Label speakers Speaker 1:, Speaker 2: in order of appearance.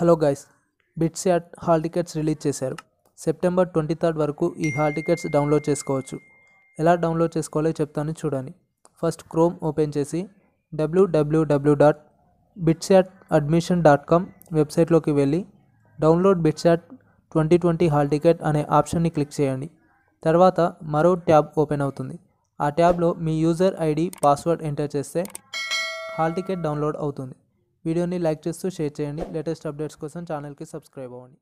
Speaker 1: Hello guys BITSAT hall tickets release చేశారు. September twenty third వరకు ఈ హాల్ టికెట్స్ డౌన్లోడ్ చేసుకోవచ్చు. ఎలా డౌన్లోడ్ చేసుకోవాలో చెప్తాను చూడండి. ఫస్ట్ క్రోమ్ ఓపెన్ చేసి డబ్ల్యూడబ్ల్యూడబ్ల్యూ dot BITSAT admission dot com వెబ్సైట్లోకి వెళ్ళి download BITSAT twenty twenty hall ticket అనే ఆప్షన్ని క్లిక్ చేయండి. తర్వాత మరో ట్యాబ్ ఓపెన్ అవుతుంది. ఆ ట్యాబ్లో మీ యూజర్ ఐడి పాస్వర్డ్ ఎంటర్ చేస్తే హాల్ టికెట్ డౌన్లోడ్ అవుతుంది. వీడియోని లైక్ చేస్తూ షేర్ చేయండి. లేటెస్ట్ అప్డేట్స్ కోసం ఛానల్కి సబ్స్క్రైబ్ అవ్వండి.